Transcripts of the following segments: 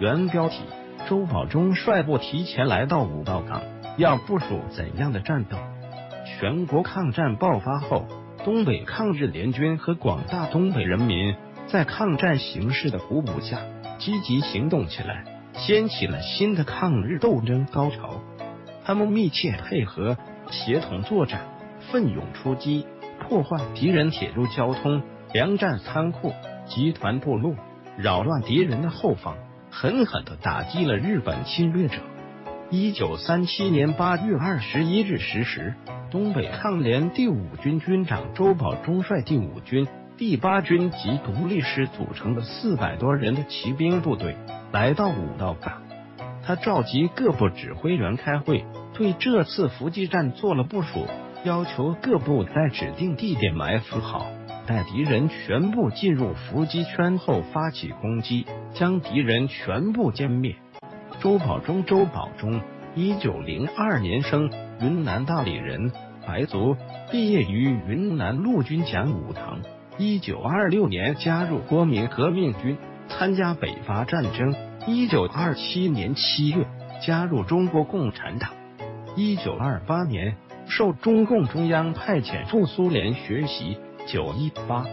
原标题：周保中率部提前来到五道岗，要部署怎样的战斗？全国抗战爆发后，东北抗日联军和广大东北人民在抗战形势的鼓舞下，积极行动起来，掀起了新的抗日斗争高潮。他们密切配合，协同作战，奋勇出击，破坏敌人铁路交通、粮站仓库、集团部落，扰乱敌人的后方。狠狠的打击了日本侵略者。一九三七年八月二十一日十时，东北抗联第五军军长周保中率第五军第八军及独立师组成的四百多人的骑兵部队来到五道岗。他召集各部指挥员开会，对这次伏击战做了部署，要求各部在指定地点埋伏好。待敌人全部进入伏击圈后，发起攻击，将敌人全部歼灭。周保中，周保中，一九零二年生，云南大理人，白族，毕业于云南陆军讲武堂。一九二六年加入国民革命军，参加北伐战争。一九二七年七月加入中国共产党。一九二八年受中共中央派遣赴苏联学习。九一八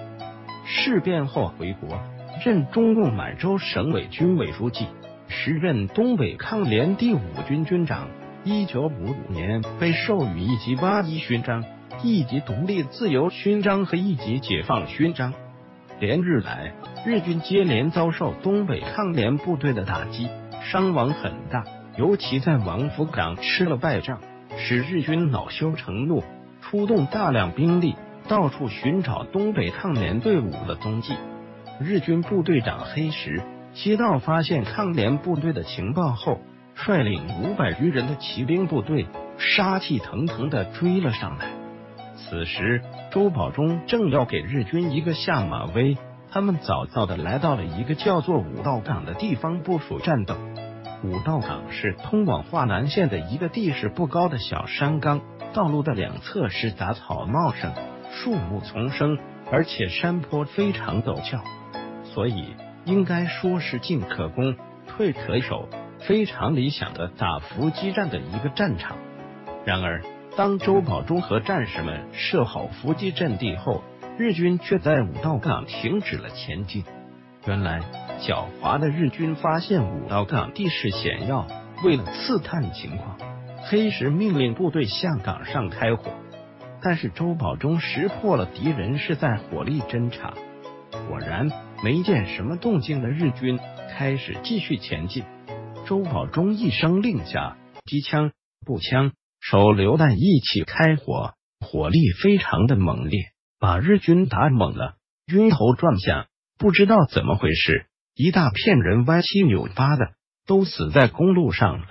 事变后回国，任中共满洲省委军委书记，时任东北抗联第五军军长。一九五五年被授予一级八一勋章、一级独立自由勋章和一级解放勋章。连日来，日军接连遭受东北抗联部队的打击，伤亡很大，尤其在王府岗吃了败仗，使日军恼羞成怒，出动大量兵力。到处寻找东北抗联队伍的踪迹。日军部队长黑石接到发现抗联部队的情报后，率领五百余人的骑兵部队，杀气腾腾的追了上来。此时，周保中正要给日军一个下马威，他们早早的来到了一个叫做五道岗的地方部署战斗。五道岗是通往华南县的一个地势不高的小山岗，道路的两侧是杂草茂盛。树木丛生，而且山坡非常陡峭，所以应该说是进可攻，退可守，非常理想的打伏击战的一个战场。然而，当周保中和战士们设好伏击阵地后，日军却在五道岗停止了前进。原来，狡猾的日军发现五道岗地势险要，为了刺探情况，黑石命令部队向岗上开火。但是周保中识破了敌人是在火力侦察，果然没见什么动静的日军开始继续前进。周保中一声令下，机枪、步枪、手榴弹一起开火，火力非常的猛烈，把日军打懵了，晕头转向，不知道怎么回事，一大片人歪七扭八的都死在公路上了。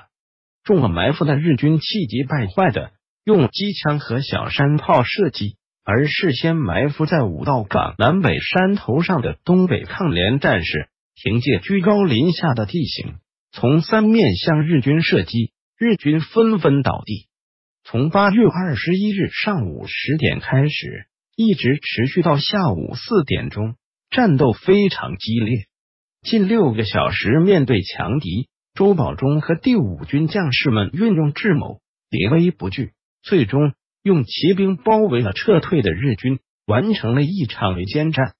中了埋伏的日军气急败坏的。用机枪和小山炮射击，而事先埋伏在五道岗南北山头上的东北抗联战士，凭借居高临下的地形，从三面向日军射击，日军纷纷倒地。从八月二十一日上午十点开始，一直持续到下午四点钟，战斗非常激烈，近六个小时。面对强敌，周保中和第五军将士们运用智谋，临危不惧。最终用骑兵包围了撤退的日军，完成了一场围歼战。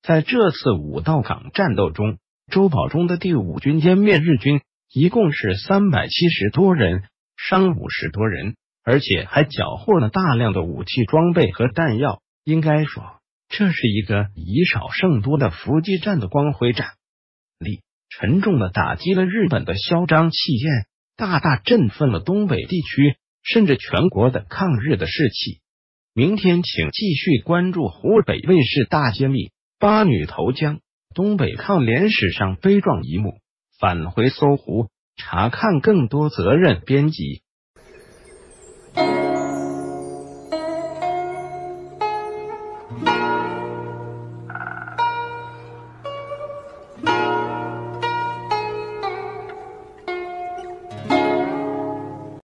在这次五道岗战斗中，周保中的第五军歼灭日军一共是三百七十多人，伤五十多人，而且还缴获了大量的武器装备和弹药。应该说，这是一个以少胜多的伏击战的光辉战例，沉重的打击了日本的嚣张气焰，大大振奋了东北地区。甚至全国的抗日的士气。明天请继续关注湖北卫视大揭秘：八女投江，东北抗联史上悲壮一幕。返回搜狐，查看更多责任编辑。